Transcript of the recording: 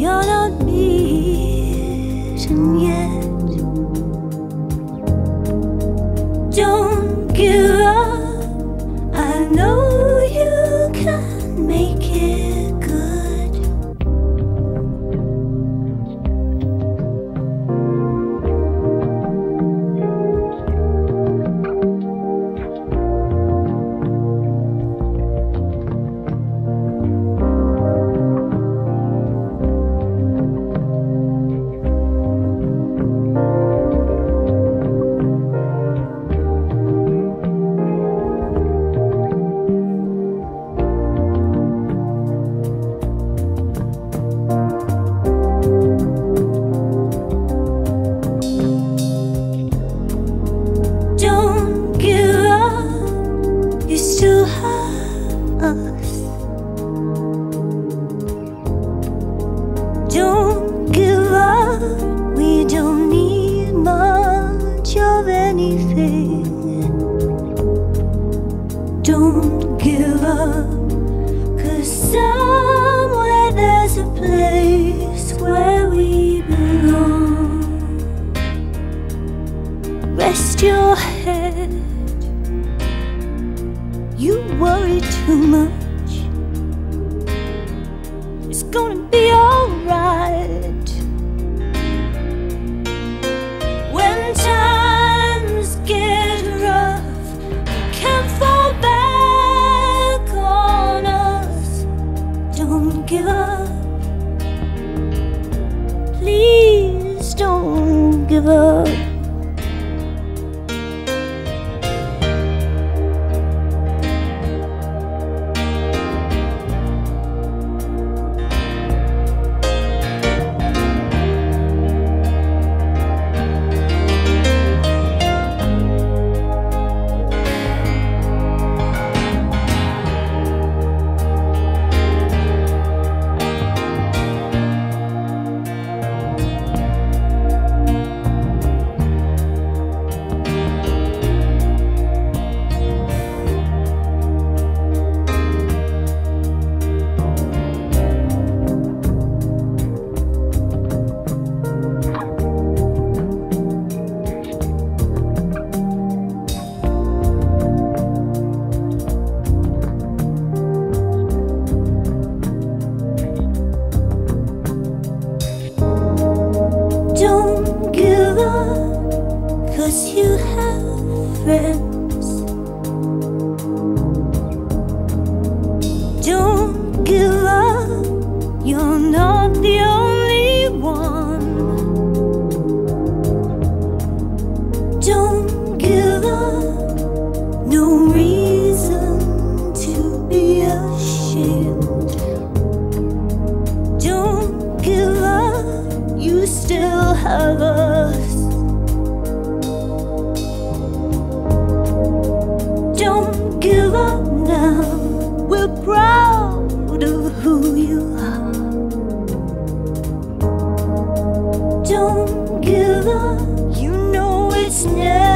You're not beaten yet. Don't give up. I know you can make it. Don't give up, we don't need much of anything. Don't give up, cause somewhere there's a place where we belong. Rest your head worry too much. It's gonna be alright. When times get rough, you can't fall back on us. Don't give up. Please don't give up. Have Don't give up, you know it's never.